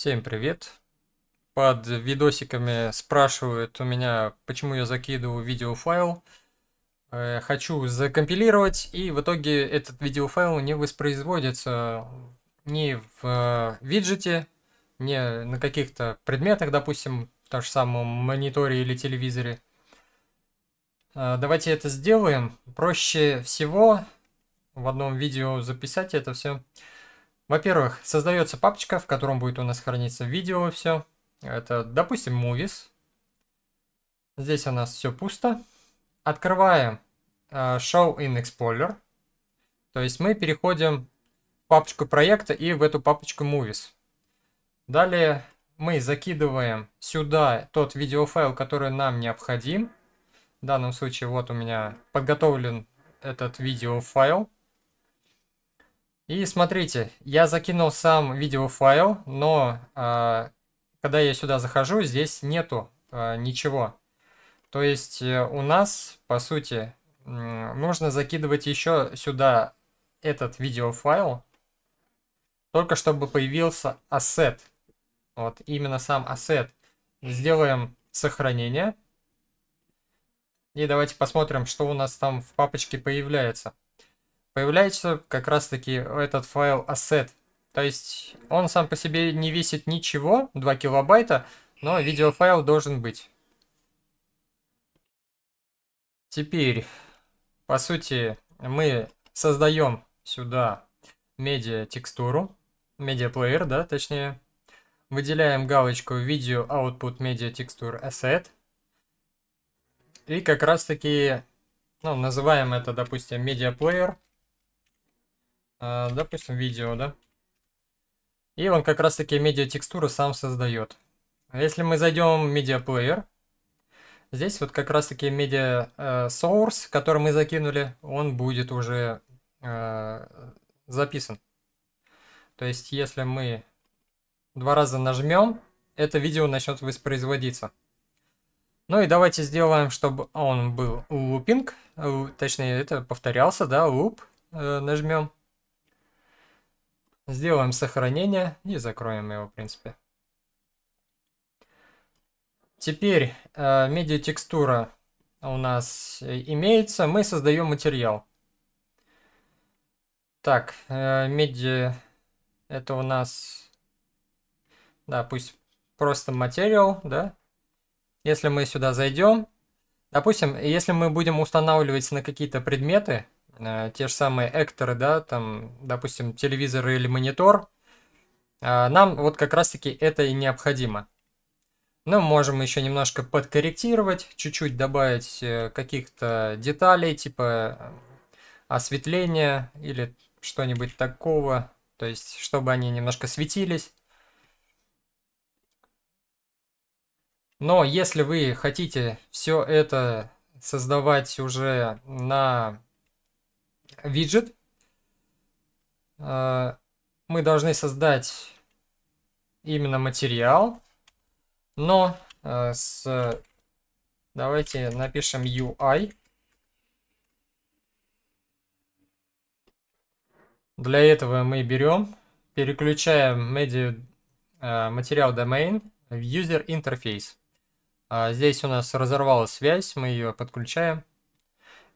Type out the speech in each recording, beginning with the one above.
Всем привет! Под видосиками спрашивают у меня, почему я закидываю видеофайл. Э, хочу закомпилировать, и в итоге этот видеофайл не воспроизводится ни в э, виджете, ни на каких-то предметах, допустим, в том же самом мониторе или телевизоре. Э, давайте это сделаем. Проще всего в одном видео записать это все. Во-первых, создается папочка, в котором будет у нас храниться видео и все. Это, допустим, movies. Здесь у нас все пусто. Открываем uh, Show in Explorer. То есть мы переходим в папочку проекта и в эту папочку movies. Далее мы закидываем сюда тот видеофайл, который нам необходим. В данном случае вот у меня подготовлен этот видеофайл. И смотрите, я закинул сам видеофайл, но э, когда я сюда захожу, здесь нету э, ничего. То есть э, у нас, по сути, э, нужно закидывать еще сюда этот видеофайл, только чтобы появился ассет. Вот именно сам ассет. Сделаем сохранение. И давайте посмотрим, что у нас там в папочке появляется появляется как раз таки этот файл asset. То есть он сам по себе не весит ничего, 2 килобайта, но видеофайл должен быть. Теперь, по сути, мы создаем сюда медиа текстуру, медиа плеер, да, точнее. Выделяем галочку Video Output Media Texture Asset. И как раз таки, ну, называем это, допустим, медиа плеер. А, допустим, видео, да? И он как раз таки медиатекстуру сам создает. А если мы зайдем в медиаплеер, здесь вот как раз таки медиа э, source, который мы закинули, он будет уже э, записан. То есть, если мы два раза нажмем, это видео начнет воспроизводиться. Ну и давайте сделаем, чтобы он был looping, точнее это повторялся, да, loop, э, нажмем. Сделаем сохранение и закроем его, в принципе. Теперь э, медиатекстура у нас имеется. Мы создаем материал. Так, э, медиа это у нас, да, пусть просто материал, да. Если мы сюда зайдем, допустим, если мы будем устанавливать на какие-то предметы, Э, те же самые экторы, да, там, допустим, телевизор или монитор, э, нам вот как раз-таки это и необходимо. Но можем еще немножко подкорректировать, чуть-чуть добавить э, каких-то деталей, типа осветления или что-нибудь такого, то есть чтобы они немножко светились. Но если вы хотите все это создавать уже на виджет. А, мы должны создать именно материал, но а, с... Давайте напишем UI. Для этого мы берем, переключаем media, а, материал domain в user interface. Здесь у нас разорвалась связь, мы ее подключаем.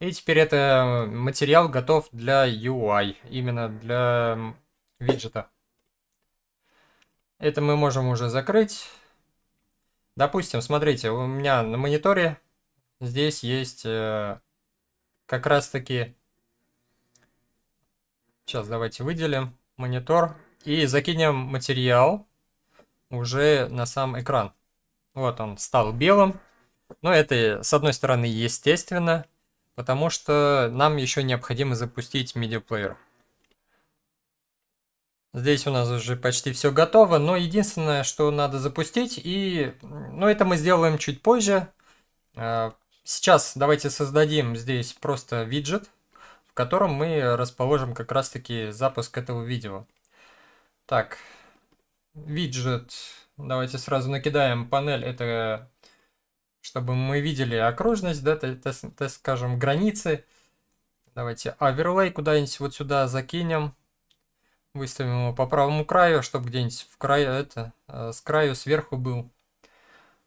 И теперь это материал готов для UI, именно для виджета. Это мы можем уже закрыть. Допустим, смотрите, у меня на мониторе здесь есть э, как раз таки... Сейчас давайте выделим монитор и закинем материал уже на сам экран. Вот он стал белым. Но это, с одной стороны, естественно, потому что нам еще необходимо запустить медиаплеер. Здесь у нас уже почти все готово, но единственное, что надо запустить, и ну, это мы сделаем чуть позже. А, сейчас давайте создадим здесь просто виджет, в котором мы расположим как раз-таки запуск этого видео. Так, виджет, давайте сразу накидаем панель, это чтобы мы видели окружность, да, так, так, так скажем, границы. Давайте оверлей куда-нибудь вот сюда закинем. Выставим его по правому краю, чтобы где-нибудь в краю это, э, с краю сверху был.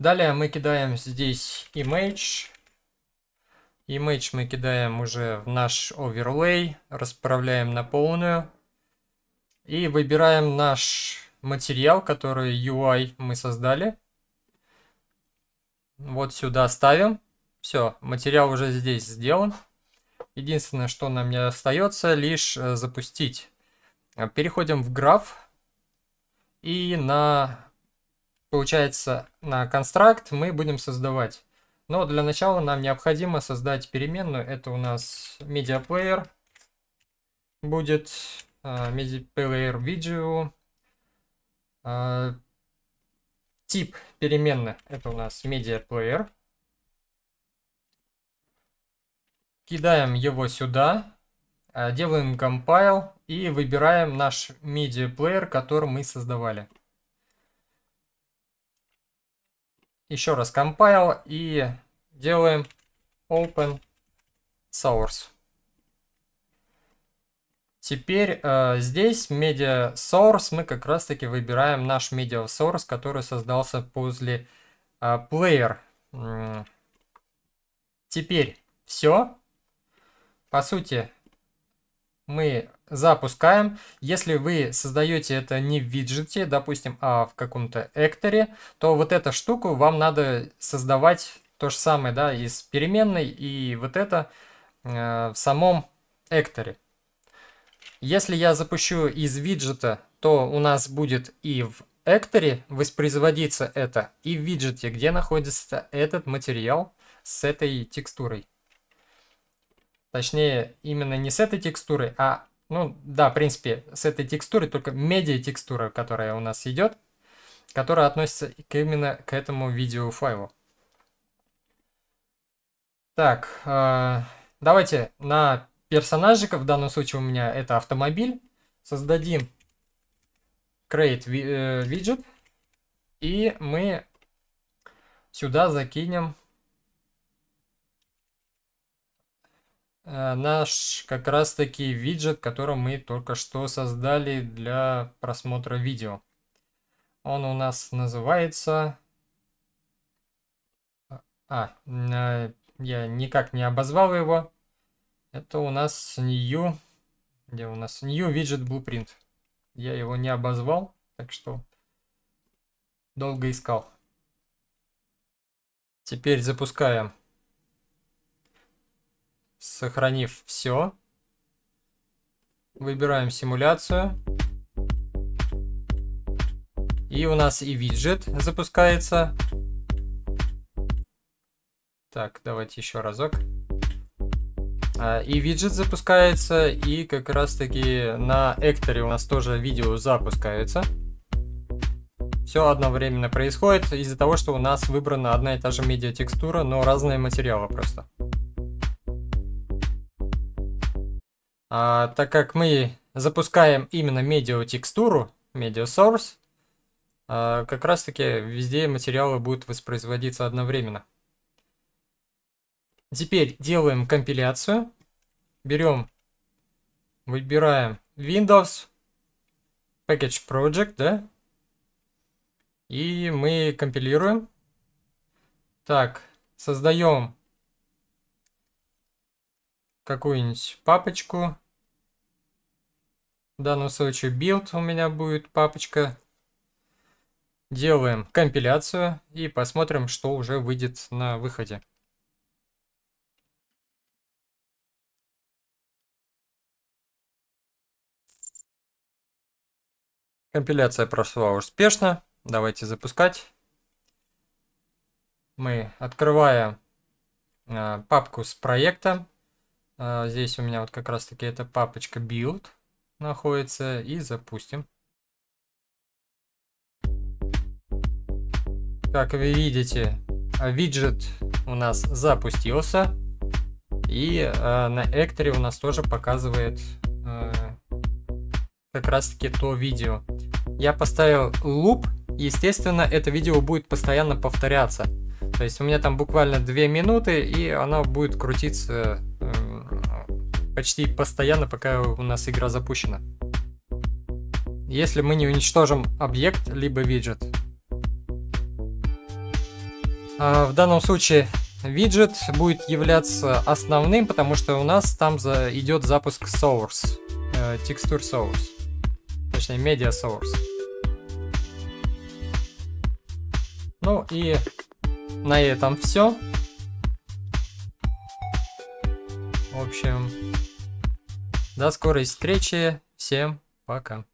Далее мы кидаем здесь image. Image мы кидаем уже в наш оверлей, расправляем на полную. И выбираем наш материал, который UI мы создали. Вот сюда ставим. Все, материал уже здесь сделан. Единственное, что нам не остается, лишь э, запустить. Переходим в граф. И на, получается, на констракт мы будем создавать. Но для начала нам необходимо создать переменную. Это у нас медиаплеер будет. Player video. Uh, тип переменной это у нас player. Кидаем его сюда, uh, делаем compile и выбираем наш player, который мы создавали. Еще раз compile и делаем open source. Теперь э, здесь media source мы как раз таки выбираем наш media source, который создался после э, player. Теперь все. По сути, мы запускаем. Если вы создаете это не в виджете, допустим, а в каком-то экторе, то вот эту штуку вам надо создавать то же самое, да, из переменной и вот это э, в самом экторе. Если я запущу из виджета, то у нас будет и в экторе воспроизводиться это, и в виджете, где находится этот материал с этой текстурой. Точнее, именно не с этой текстурой, а, ну да, в принципе, с этой текстурой, только медиа текстура, которая у нас идет, которая относится именно к этому видеофайлу. Так, э, давайте на персонажика, в данном случае у меня это автомобиль. Создадим create э, widget. И мы сюда закинем э, наш как раз таки виджет, который мы только что создали для просмотра видео. Он у нас называется... А, э, я никак не обозвал его. Это у нас new, где у нас new widget blueprint. Я его не обозвал, так что долго искал. Теперь запускаем, сохранив все. Выбираем симуляцию. И у нас и виджет запускается. Так, давайте еще разок. А, и виджет запускается, и как раз таки на Экторе у нас тоже видео запускается. Все одновременно происходит из-за того, что у нас выбрана одна и та же медиатекстура, но разные материалы просто. А, так как мы запускаем именно медиатекстуру, media source, а, как раз таки везде материалы будут воспроизводиться одновременно. Теперь делаем компиляцию. Берем, выбираем Windows, Package Project, да? И мы компилируем. Так, создаем какую-нибудь папочку. В данном случае build у меня будет папочка. Делаем компиляцию и посмотрим, что уже выйдет на выходе. Компиляция прошла успешно. Давайте запускать. Мы открываем э, папку с проектом. Э, здесь у меня вот как раз таки эта папочка build находится. И запустим. Как вы видите, виджет у нас запустился. И э, на Экторе у нас тоже показывает как раз таки то видео. Я поставил луп, естественно, это видео будет постоянно повторяться. То есть у меня там буквально 2 минуты, и оно будет крутиться почти постоянно, пока у нас игра запущена. если мы не уничтожим объект либо виджет. А в данном случае виджет будет являться основным, потому что у нас там за, идет запуск source, э, texture source, точнее media source. Ну и на этом все. В общем, до скорой встречи. Всем пока.